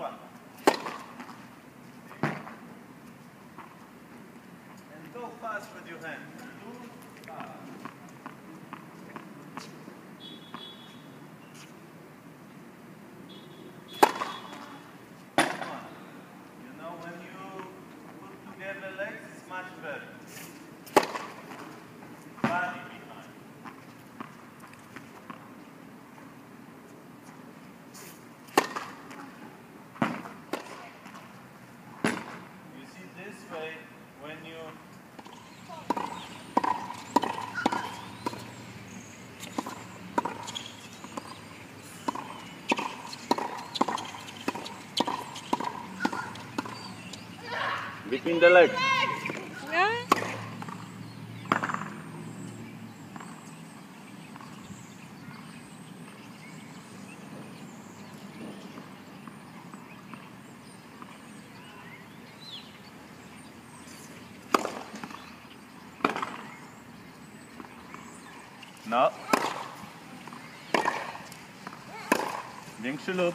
And go fast with your hand. Two, five. Between the legs. Yeah. No. Większy lub.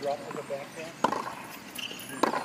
Drop to the back backhand.